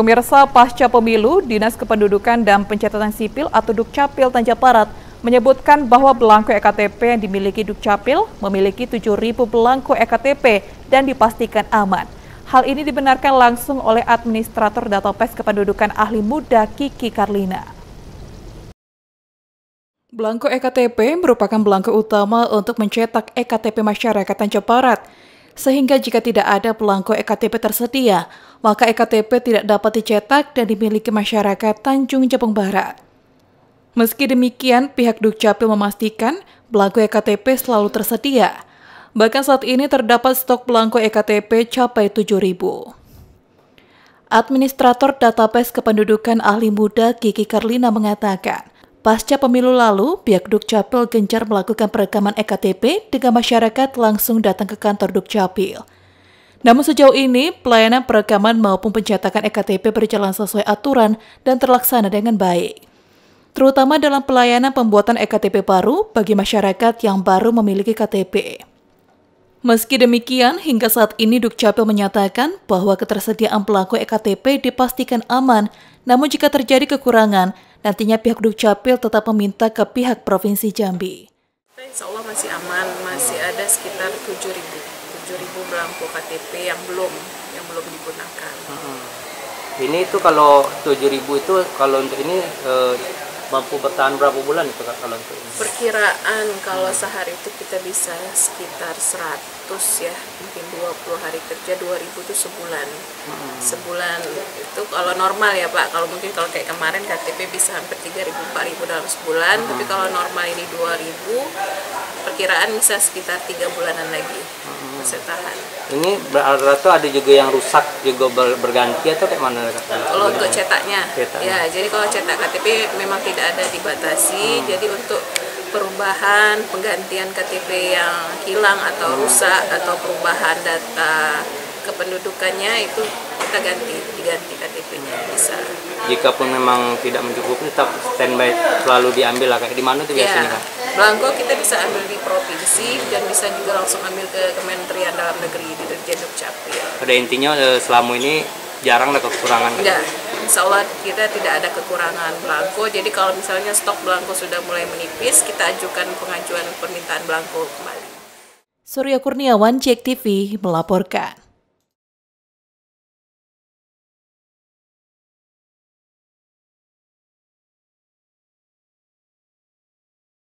Pemirsa pasca pemilu, Dinas Kependudukan dan Pencatatan Sipil atau Dukcapil Tanjung Barat menyebutkan bahwa belangko EKTP yang dimiliki Dukcapil memiliki 7.000 belangko EKTP dan dipastikan aman. Hal ini dibenarkan langsung oleh Administrator Datapes Kependudukan Ahli Muda Kiki Karlina. Belangko EKTP merupakan belangko utama untuk mencetak EKTP masyarakat Tanjung Barat. Sehingga jika tidak ada belangko EKTP tersedia, maka EKTP tidak dapat dicetak dan dimiliki masyarakat Tanjung Jabung Barat. Meski demikian, pihak Dukcapil memastikan belangko EKTP selalu tersedia. Bahkan saat ini terdapat stok belangko EKTP capai 7.000. Administrator Database Kependudukan Ahli Muda Kiki Karlina mengatakan, pasca pemilu lalu, pihak Dukcapil gencar melakukan perekaman EKTP dengan masyarakat langsung datang ke kantor Dukcapil. Namun sejauh ini, pelayanan perekaman maupun pencetakan EKTP berjalan sesuai aturan dan terlaksana dengan baik terutama dalam pelayanan pembuatan EKTP baru bagi masyarakat yang baru memiliki KTP. Meski demikian, hingga saat ini Dukcapil menyatakan bahwa ketersediaan pelaku EKTP dipastikan aman, namun jika terjadi kekurangan, nantinya pihak Dukcapil tetap meminta ke pihak Provinsi Jambi. Insya Allah masih aman, masih ada sekitar 7.000 7.000 belangko KTP yang belum yang belum digunakan. Hmm. Ini itu kalau 7.000 itu kalau untuk ini eh, mampu bertahan berapa bulan itu kak kalau untuk ini? Perkiraan kalau sehari itu kita bisa sekitar 100 ya, mungkin 20 hari kerja 2000 itu sebulan. Hmm. Sebulan itu kalau normal ya Pak, kalau mungkin kalau kayak kemarin KTP bisa hampir 3000 4000 dalam sebulan, hmm. tapi kalau normal ini 2000 perkiraan bisa sekitar tiga bulanan lagi hmm. Bisa tahan. Ini berarti ada juga yang rusak juga berganti atau kayak mana? Kalau untuk cetaknya, cetak. ya jadi kalau cetak KTP memang tidak ada dibatasi, hmm. jadi untuk perubahan penggantian KTP yang hilang atau hmm. rusak atau perubahan data kependudukannya itu kita ganti diganti KTP-nya bisa jika pun memang tidak mencukupi tetap standby selalu diambil lah kayak di mana tuh ya, biasanya kan belangko kita bisa ambil di provinsi dan bisa juga langsung ambil ke Kementerian Dalam Negeri di Dirjen Dukcapil. Pada intinya eh, selama ini jarang ada kekurangan? Enggak. Insya Allah kita tidak ada kekurangan belangko jadi kalau misalnya stok belangko sudah mulai menipis kita ajukan pengajuan permintaan belangko kembali. Surya Kurniawan, Cek TV, melaporkan.